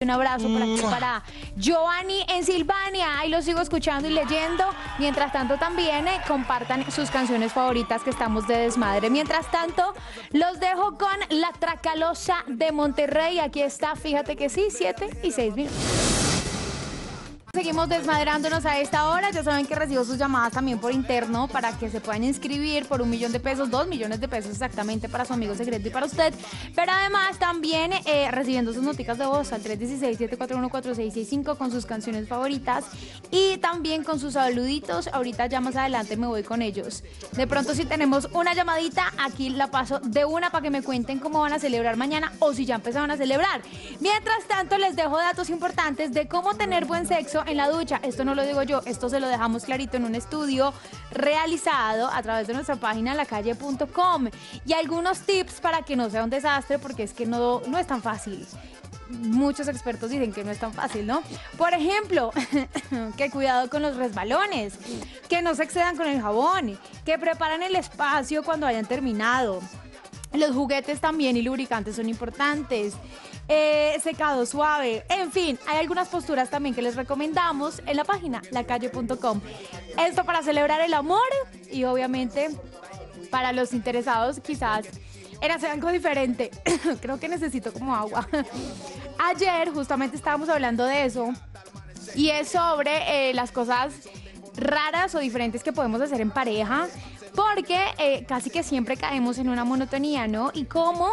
Un abrazo para, aquí, para Giovanni en Silvania. Ahí lo sigo escuchando y leyendo. Mientras tanto, también eh, compartan sus canciones favoritas que estamos de desmadre. Mientras tanto, los dejo con La Tracalosa de Monterrey. Aquí está, fíjate que sí, 7 y 6 minutos. Seguimos desmadrándonos a esta hora. Ya saben que recibo sus llamadas también por interno para que se puedan inscribir por un millón de pesos, dos millones de pesos exactamente para su amigo secreto y para usted. Pero además también eh, recibiendo sus noticas de voz al 316-741-4665 con sus canciones favoritas y también con sus saluditos. Ahorita ya más adelante me voy con ellos. De pronto si tenemos una llamadita, aquí la paso de una para que me cuenten cómo van a celebrar mañana o si ya empezaron a celebrar. Mientras tanto les dejo datos importantes de cómo tener buen sexo en la ducha. Esto no lo digo yo, esto se lo dejamos clarito en un estudio realizado a través de nuestra página lacalle.com y algunos tips para que no sea un desastre porque es que no, no es tan fácil muchos expertos dicen que no es tan fácil, ¿no? Por ejemplo, que cuidado con los resbalones, que no se excedan con el jabón, que preparen el espacio cuando hayan terminado. Los juguetes también y lubricantes son importantes. Eh, secado suave, en fin, hay algunas posturas también que les recomendamos en la página lacalle.com. Esto para celebrar el amor y obviamente para los interesados quizás en hacer algo diferente. Creo que necesito como agua. Ayer justamente estábamos hablando de eso y es sobre eh, las cosas raras o diferentes que podemos hacer en pareja porque eh, casi que siempre caemos en una monotonía, ¿no? Y cómo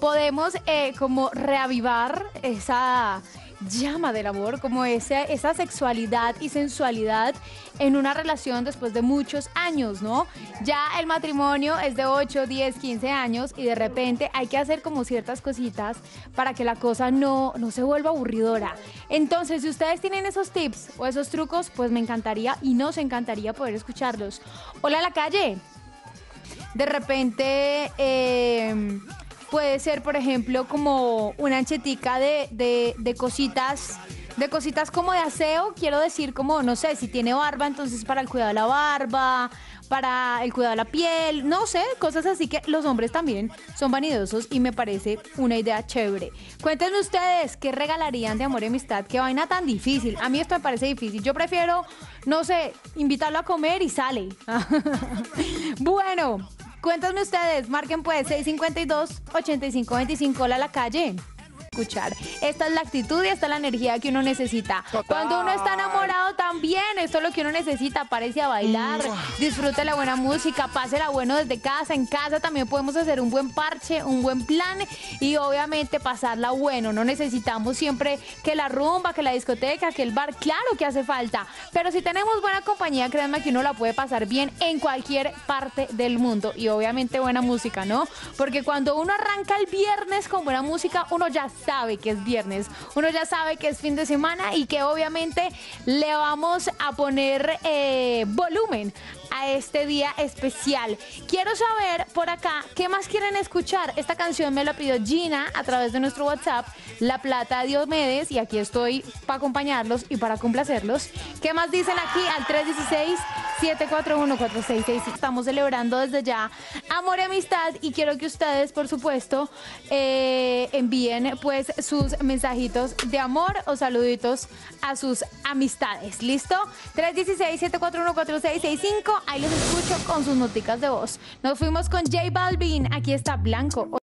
podemos eh, como reavivar esa llama del amor, como esa, esa sexualidad y sensualidad en una relación después de muchos años, ¿no? Ya el matrimonio es de 8, 10, 15 años y de repente hay que hacer como ciertas cositas para que la cosa no, no se vuelva aburridora. Entonces, si ustedes tienen esos tips o esos trucos, pues me encantaría y nos encantaría poder escucharlos. Hola la calle. De repente... Eh, puede ser, por ejemplo, como una anchetica de, de, de cositas de cositas como de aseo, quiero decir como, no sé, si tiene barba, entonces para el cuidado de la barba, para el cuidado de la piel, no sé, cosas así que los hombres también son vanidosos y me parece una idea chévere. Cuéntenme ustedes qué regalarían de amor y amistad, qué vaina tan difícil. A mí esto me parece difícil. Yo prefiero, no sé, invitarlo a comer y sale. bueno, Cuéntenme ustedes, marquen pues 652-8525 la, la calle escuchar. Esta es la actitud y esta es la energía que uno necesita. Cuando uno está enamorado también, esto es lo que uno necesita, parece a bailar, disfrute la buena música, pásela bueno desde casa, en casa también podemos hacer un buen parche, un buen plan y obviamente pasarla bueno. No necesitamos siempre que la rumba, que la discoteca, que el bar, claro que hace falta, pero si tenemos buena compañía, créanme que uno la puede pasar bien en cualquier parte del mundo y obviamente buena música, ¿no? Porque cuando uno arranca el viernes con buena música, uno ya sabe que es viernes, uno ya sabe que es fin de semana y que obviamente le vamos a poner eh, volumen a este día especial. Quiero saber por acá qué más quieren escuchar. Esta canción me la pidió Gina a través de nuestro WhatsApp, La Plata de Diomedes, y aquí estoy para acompañarlos y para complacerlos. ¿Qué más dicen aquí al 316? 741-4665. Estamos celebrando desde ya amor y amistad y quiero que ustedes, por supuesto, eh, envíen pues sus mensajitos de amor o saluditos a sus amistades. ¿Listo? 316-741-4665. Ahí los escucho con sus noticas de voz. Nos fuimos con J Balvin. Aquí está Blanco.